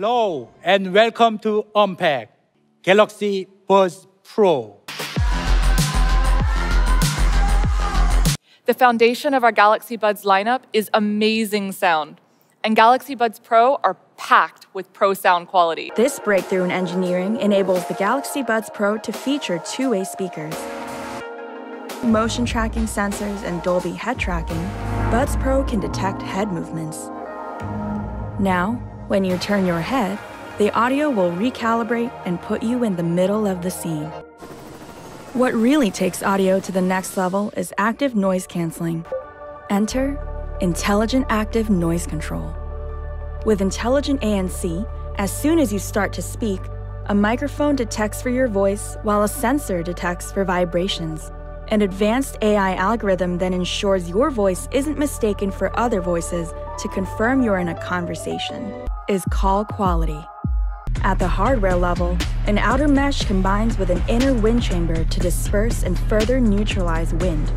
Hello and welcome to Unpack Galaxy Buds Pro. The foundation of our Galaxy Buds lineup is amazing sound, and Galaxy Buds Pro are packed with pro sound quality. This breakthrough in engineering enables the Galaxy Buds Pro to feature two-way speakers, motion tracking sensors, and Dolby head tracking, Buds Pro can detect head movements. Now, when you turn your head, the audio will recalibrate and put you in the middle of the scene. What really takes audio to the next level is active noise canceling. Enter Intelligent Active Noise Control. With Intelligent ANC, as soon as you start to speak, a microphone detects for your voice while a sensor detects for vibrations. An advanced AI algorithm then ensures your voice isn't mistaken for other voices to confirm you're in a conversation. Is call quality. At the hardware level, an outer mesh combines with an inner wind chamber to disperse and further neutralize wind.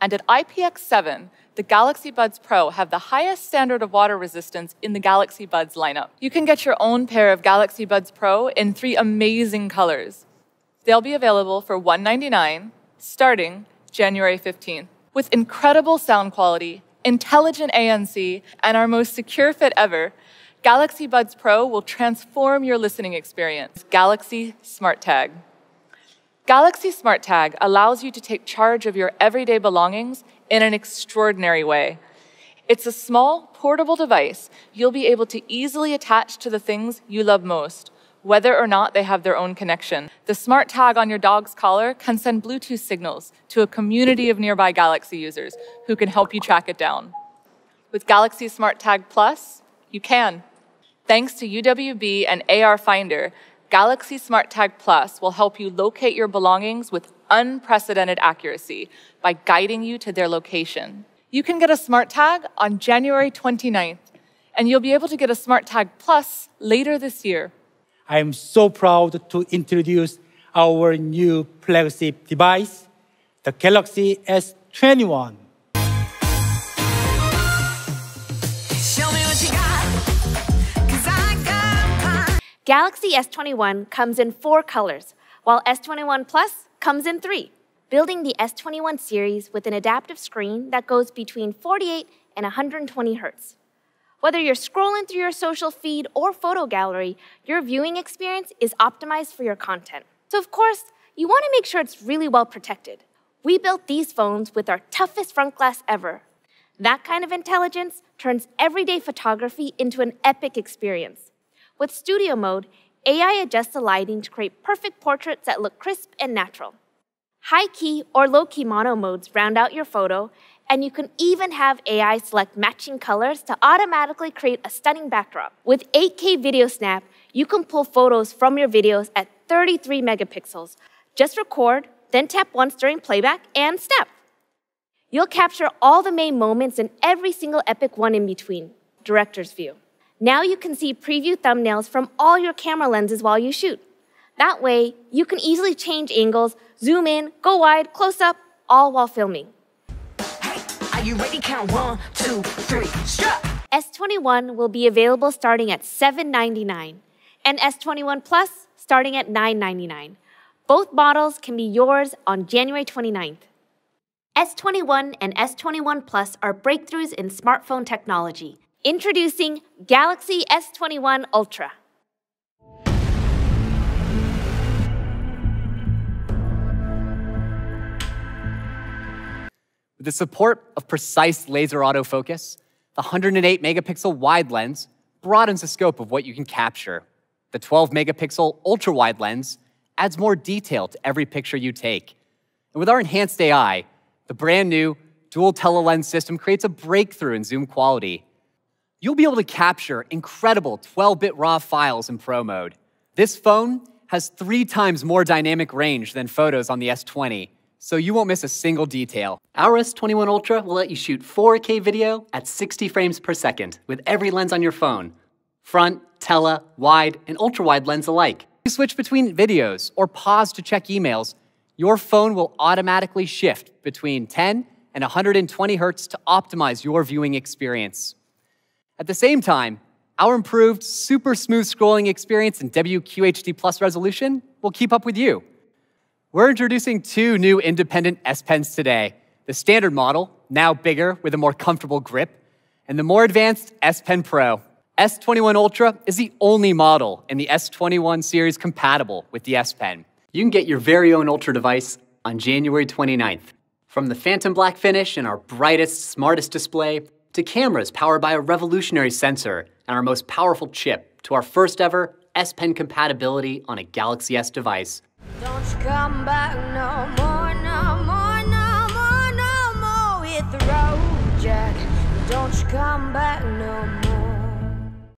And at IPX7, the Galaxy Buds Pro have the highest standard of water resistance in the Galaxy Buds lineup. You can get your own pair of Galaxy Buds Pro in three amazing colors. They'll be available for $199 starting January 15th. With incredible sound quality, intelligent ANC, and our most secure fit ever, Galaxy Buds Pro will transform your listening experience. Galaxy Smart Tag. Galaxy Smart Tag allows you to take charge of your everyday belongings in an extraordinary way. It's a small, portable device you'll be able to easily attach to the things you love most whether or not they have their own connection. The smart tag on your dog's collar can send Bluetooth signals to a community of nearby Galaxy users who can help you track it down. With Galaxy Smart Tag Plus, you can. Thanks to UWB and AR Finder, Galaxy Smart Tag Plus will help you locate your belongings with unprecedented accuracy by guiding you to their location. You can get a smart tag on January 29th, and you'll be able to get a smart tag plus later this year. I am so proud to introduce our new flagship device, the Galaxy S21. Galaxy S21 comes in four colors, while S21 Plus comes in three, building the S21 series with an adaptive screen that goes between 48 and 120 hertz. Whether you're scrolling through your social feed or photo gallery, your viewing experience is optimized for your content. So, of course, you want to make sure it's really well protected. We built these phones with our toughest front glass ever. That kind of intelligence turns everyday photography into an epic experience. With Studio Mode, AI adjusts the lighting to create perfect portraits that look crisp and natural. High key or low key mono modes round out your photo, and you can even have AI select matching colors to automatically create a stunning backdrop. With 8K Video Snap, you can pull photos from your videos at 33 megapixels. Just record, then tap once during playback, and snap. You'll capture all the main moments and every single epic one in between. Director's view. Now you can see preview thumbnails from all your camera lenses while you shoot. That way, you can easily change angles, zoom in, go wide, close up, all while filming you ready? Count one, two, three, strut! S21 will be available starting at $7.99 and S21 Plus starting at $9.99. Both models can be yours on January 29th. S21 and S21 Plus are breakthroughs in smartphone technology. Introducing Galaxy S21 Ultra. The support of precise laser autofocus, the 108 megapixel wide lens broadens the scope of what you can capture. The 12 megapixel ultra wide lens adds more detail to every picture you take. And with our enhanced AI, the brand new dual telelens system creates a breakthrough in zoom quality. You'll be able to capture incredible 12 bit RAW files in Pro mode. This phone has three times more dynamic range than photos on the S20, so you won't miss a single detail. Our S21 Ultra will let you shoot 4K video at 60 frames per second with every lens on your phone. Front, tele, wide, and ultra-wide lens alike. You switch between videos or pause to check emails, your phone will automatically shift between 10 and 120 hertz to optimize your viewing experience. At the same time, Our improved, super smooth scrolling experience and WQHD Plus resolution will keep up with you. We're introducing two new independent S Pens today the standard model, now bigger with a more comfortable grip, and the more advanced S Pen Pro. S21 Ultra is the only model in the S21 series compatible with the S Pen. You can get your very own Ultra device on January 29th. From the phantom black finish and our brightest, smartest display, to cameras powered by a revolutionary sensor and our most powerful chip, to our first ever S Pen compatibility on a Galaxy S device. Don't you come back no more, no more, no more, no more with the road, Jack. Don't you come back no more.